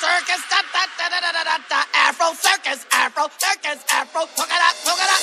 circus, da da da da da da da, Afro circus, Afro circus, Afro look it up, dot, it up.